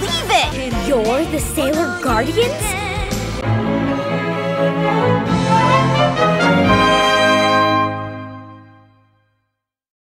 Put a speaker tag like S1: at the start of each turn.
S1: believe it! You're the Sailor Guardians?